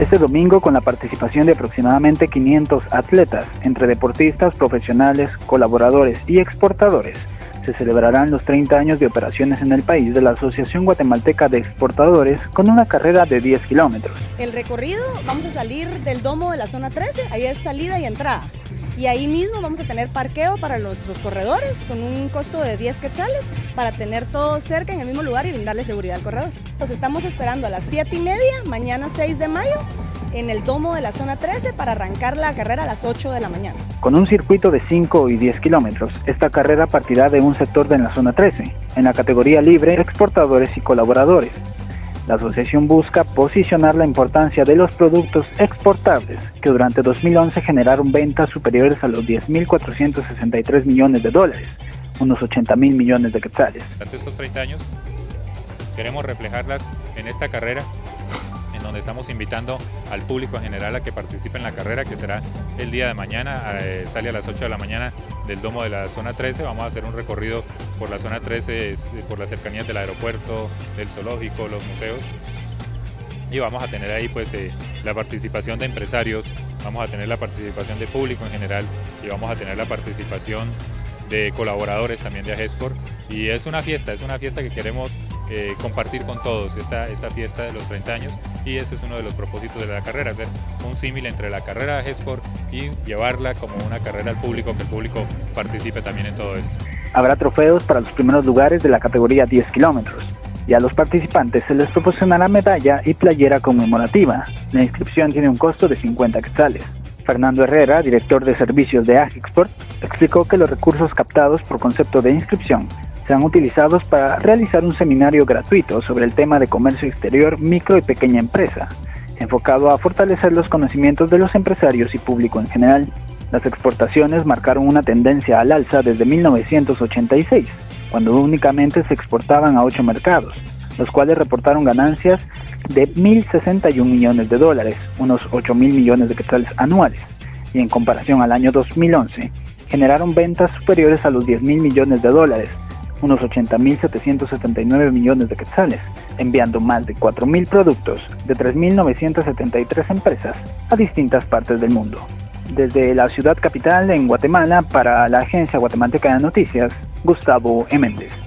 Este domingo, con la participación de aproximadamente 500 atletas, entre deportistas, profesionales, colaboradores y exportadores, se celebrarán los 30 años de operaciones en el país de la Asociación Guatemalteca de Exportadores con una carrera de 10 kilómetros. El recorrido, vamos a salir del domo de la zona 13, ahí es salida y entrada. Y ahí mismo vamos a tener parqueo para nuestros corredores con un costo de 10 quetzales para tener todo cerca en el mismo lugar y brindarle seguridad al corredor. Los estamos esperando a las 7 y media, mañana 6 de mayo, en el domo de la zona 13 para arrancar la carrera a las 8 de la mañana. Con un circuito de 5 y 10 kilómetros, esta carrera partirá de un sector de la zona 13, en la categoría libre, exportadores y colaboradores. La asociación busca posicionar la importancia de los productos exportables, que durante 2011 generaron ventas superiores a los 10.463 millones de dólares, unos 80 mil millones de quetzales. Durante estos 30 años queremos reflejarlas en esta carrera donde estamos invitando al público en general a que participe en la carrera que será el día de mañana, eh, sale a las 8 de la mañana del domo de la zona 13, vamos a hacer un recorrido por la zona 13, por las cercanías del aeropuerto, del zoológico, los museos. Y vamos a tener ahí pues eh, la participación de empresarios, vamos a tener la participación de público en general y vamos a tener la participación de colaboradores también de Agesport y es una fiesta, es una fiesta que queremos eh, compartir con todos esta, esta fiesta de los 30 años y ese es uno de los propósitos de la carrera, hacer un símil entre la carrera de G-Sport y llevarla como una carrera al público, que el público participe también en todo esto. Habrá trofeos para los primeros lugares de la categoría 10 kilómetros y a los participantes se les proporcionará medalla y playera conmemorativa. La inscripción tiene un costo de 50 quetzales. Fernando Herrera, director de servicios de Agexport, explicó que los recursos captados por concepto de inscripción serán utilizados para realizar un seminario gratuito sobre el tema de comercio exterior, micro y pequeña empresa, enfocado a fortalecer los conocimientos de los empresarios y público en general. Las exportaciones marcaron una tendencia al alza desde 1986, cuando únicamente se exportaban a ocho mercados, los cuales reportaron ganancias de 1.061 millones de dólares, unos 8 mil millones de quetzales anuales, y en comparación al año 2011, generaron ventas superiores a los 10 mil millones de dólares, unos 80.779 millones de quetzales, enviando más de 4.000 productos de 3.973 empresas a distintas partes del mundo. Desde la ciudad capital en Guatemala para la agencia guatemalteca de noticias, Gustavo E. Méndez.